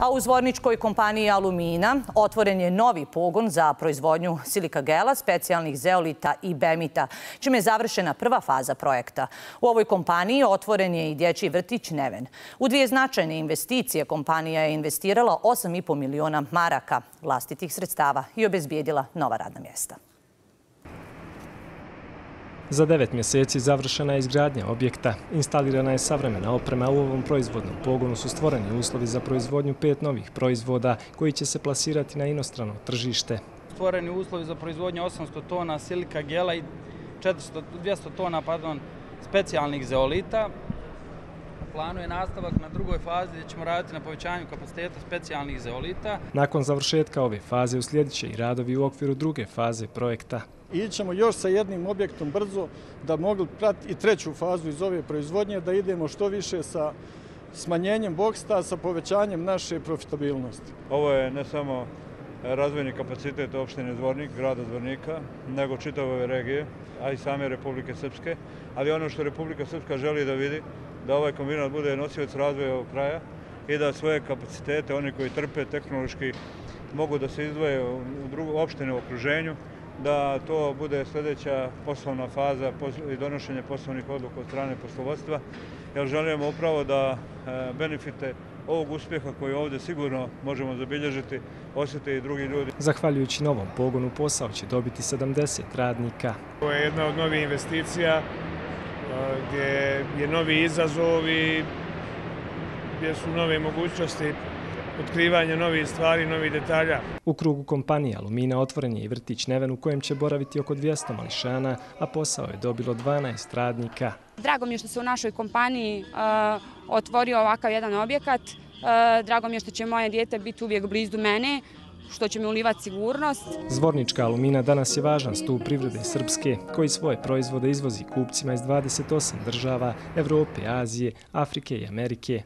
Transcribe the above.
A u zvorničkoj kompaniji Alumina otvoren je novi pogon za proizvodnju silika gela, specijalnih zeolita i bemita, čime je završena prva faza projekta. U ovoj kompaniji otvoren je i dječji vrtić Neven. U dvije značajne investicije kompanija je investirala 8,5 miliona maraka vlastitih sredstava i obezbijedila nova radna mjesta. Za devet mjeseci završena je izgradnja objekta, instalirana je savremena oprema, u ovom proizvodnom pogonu su stvoreni uslovi za proizvodnju pet novih proizvoda koji će se plasirati na inostrano tržište. Stvoreni uslovi za proizvodnju 800 tona silika gela i 200 tona specijalnih zeolita. Planu je nastavak na drugoj fazi gdje ćemo raditi na povećanju kapaciteta specijalnih zeolita. Nakon završetka ove faze uslijedit će i radovi u okviru druge faze projekta. I ćemo još sa jednim objektom brzo da mogli pratiti i treću fazu iz ove proizvodnje, da idemo što više sa smanjenjem boksta, sa povećanjem naše profitabilnosti. Ovo je ne samo razvojni kapacitet opštine Zvornik, grada Zvornika, nego čitave regije, a i same Republike Srpske. Ali ono što Republika Srpska želi da vidi, da ovaj kombinat bude nosivac razvoja ovog kraja i da svoje kapacitete, oni koji trpe tehnološki, mogu da se izdvoje u opštine u okruženju, da to bude sljedeća poslovna faza i donošenje poslovnih odluka od strane poslovodstva, jer želimo upravo da e, benefite ovog uspjeha koji ovdje sigurno možemo zabilježiti, osjete i drugi ljudi. Zahvaljujući novom pogonu, posao će dobiti 70 radnika. Ovo je jedna od novih investicija e, gdje je novi izazov i gdje su nove mogućnosti otkrivanje novih stvari, novih detalja. U krugu kompanije Alumina otvoren je i vrtić Neven u kojem će boraviti oko 200 mališana, a posao je dobilo 12 radnika. Drago mi je što se u našoj kompaniji uh, otvorio ovakav jedan objekat. Uh, drago mi je što će moje dijete biti uvijek blizu mene što će mi ulivati sigurnost. Zvornička alumina danas je važan stup privrede Srpske, koji svoje proizvode izvozi kupcima iz 28 država Evrope, Azije, Afrike i Amerike.